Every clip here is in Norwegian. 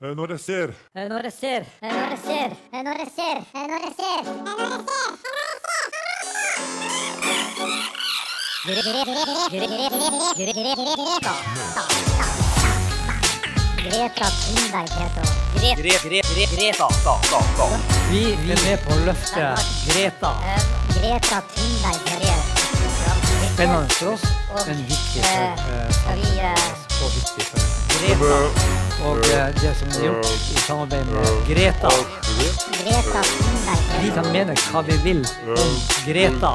Når jeg ser Når jeg ser Når jeg ser Når jeg ser Når jeg ser Når Greta Thunberg heter hun. Vi er med på å løfte Greta. Greta Thunberg heter hun. Spennende for oss, men viktig for oss. Eh, Greta. Og eh, det som er gjort i samarbeid med Greta Greta Thunberg Vi kan mene hva vi vil om Greta.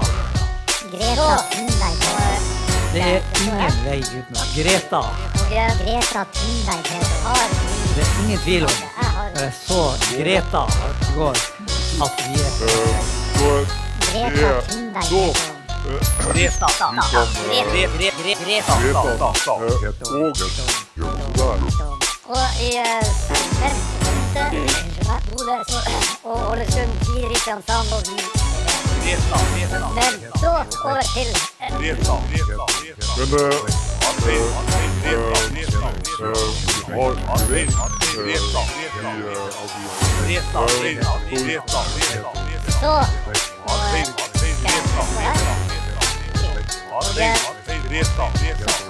Greta Thunberg. Det er ingen vei utenom Greta. Greta Thunberg Det er ingen tvil om når jeg så Greta i går, at vi er Greta Thunberg og i Sandberg, Tromsø, Bodø og Ålesund, Kristiansand og Men så over til Men Så